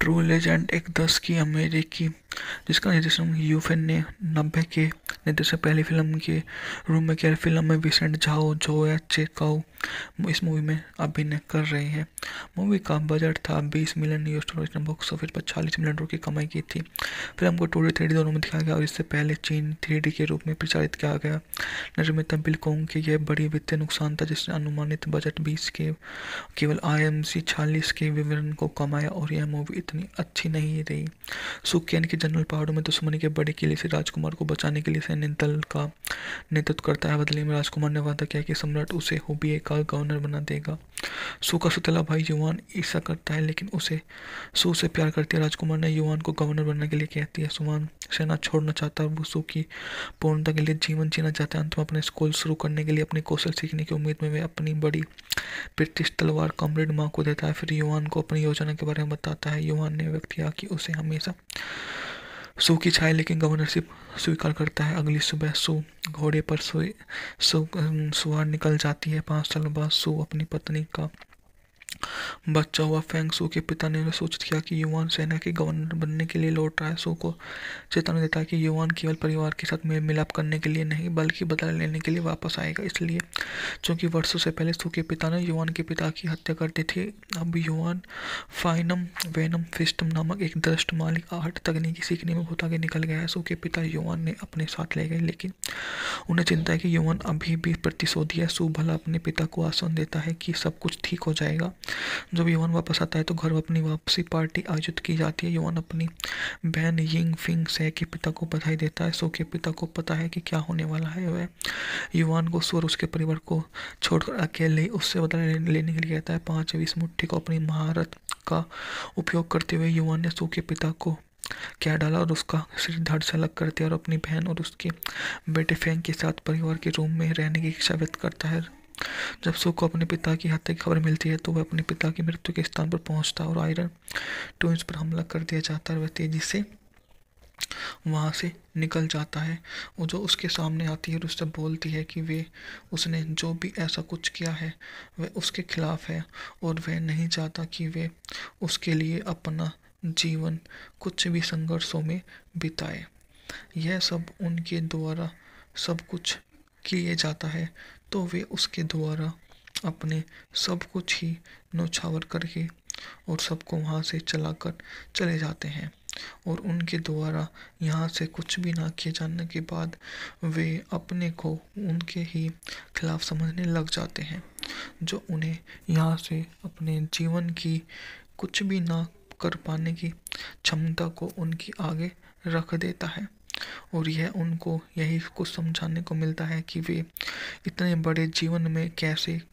True legend एक दस की अमेरिकी जिसका निर्देशन यूफेन ने नब्बे के निर्देशन पहली फ़िल्म के रूम में किया। फ़िल्म में विसेंट झाओ, जोया, चेकाओ इस मूवी में अभिनय कर रहे हैं। मूवी का बजट था 20 मिलियन यूएस डॉलर इसने बॉक्स ऑफ़िस पर 40 मिलियन डॉलर की कमाई की थी। फ़िल्म को टू डी थ्री दोनों में दिखाया गया और इससे पहले चीन थ्री के रूप में प्रचारित किया गया। निर्मित बिल कोंग के यह बड़ी वित्तीय नुकसान था, जिसने अनुमानित बजट बीस के केवल आई एम के विवरण को कमाया और यह मूवी इतनी अच्छी नहीं रही। सुकेन के जनरल पहाड़ों में दुश्मनी के बड़े किले से राजकुमार को बचाने के लिए सैन्य दल का नेतृत्व करता है। बदले में राजकुमार ने वादा किया कि सम्राट उसे हुबिए का गवर्नर बना देगा। सू का सुतला भाई युवान ईसा करता है, लेकिन उसे सू से प्यार करती है। राजकुमार ने युवान को गवर्नर बनने के लिए कहती है, सुमान, सेना छोड़ना चाहता है वो सू की पूर्णता के लिए जीवन जीना चाहता है। अंत में अपने स्कूल शुरू करने के लिए अपनी कौशल सीखने की उम्मीद में वे अपनी बड़ी ब्रिटिश तलवार कॉमरेड माँ को देता है। फिर युवान को अपनी योजना के बारे में बताता है। युवान ने व्यक्त किया कि उसे हमेशा सू की छाए लेकिन गवर्नरशिप स्वीकार करता है। अगली सुबह सो, घोड़े पर सोए, सो सुहार निकल जाती है। पाँच साल बाद सो अपनी पत्नी का बच्चा हुआ फेंग सू के पिता ने सूचित किया कि युवान सेना के गवर्नर बनने के लिए लौट रहा है। सू को चेतावनी देता है कि युवान केवल परिवार के साथ मेल मिलाप करने के लिए नहीं, बल्कि बदला लेने के लिए वापस आएगा। इसलिए, चूँकि वर्षों से पहले सू के पिता ने युवान के पिता की हत्या कर दी थी, अब युवान फाइनम वेनम फिस्टम नामक एक दृष्ट मालिक आठ तकनीकी सीखने में बहुत आगे निकल गया है। सू के पिता युवान ने अपने साथ ले गए, लेकिन उन्हें चिंता है कि युवान अभी भी प्रतिशोधी है सू भला अपने पिता को आश्वासन देता है कि सब कुछ ठीक हो जाएगा। जब युवान वापस आता है तो घर अपनी वापसी पार्टी आयोजित की जाती है। युवान अपनी बहन यिंग फिंग से के पिता को बधाई देता है। सो के पिता को पता है कि क्या होने वाला है। वह युवान को स्वर उसके परिवार को छोड़कर अकेले उससे बदला लेने के लिए कहता है। पाँच बीस मुट्ठी को अपनी महारत का उपयोग करते हुए युवान ने सो के पिता को क्या डाला और उसका सिर धड़ से अलग कर दिया और अपनी बहन और उसके बेटे फेंग के साथ परिवार के रूम में रहने की इच्छा व्यक्त करता है। जब सो को अपने पिता की हत्या की खबर मिलती है तो वह अपने पिता की मृत्यु के स्थान पर पहुँचता और आयरन ट्विंस पर हमला कर दिया जाता है वह तेज़ी से वहाँ से निकल जाता है। वो जो उसके सामने आती है और उससे बोलती है कि वे, उसने जो भी ऐसा कुछ किया है, वह उसके खिलाफ है और वह नहीं चाहता कि वे उसके लिए अपना जीवन कुछ भी संघर्षों में बिताए। यह सब उनके द्वारा सब कुछ किए जाता है तो वे उसके द्वारा अपने सब कुछ ही नौछावर करके और सबको वहाँ से चलाकर चले जाते हैं और उनके द्वारा यहाँ से कुछ भी ना किए जाने के बाद वे अपने को उनके ही खिलाफ समझने लग जाते हैं, जो उन्हें यहाँ से अपने जीवन की कुछ भी ना कर पाने की क्षमता को उनकी आगे रख देता है। और यह उनको यही कुछ समझाने को मिलता है कि वे इतने बड़े जीवन में कैसे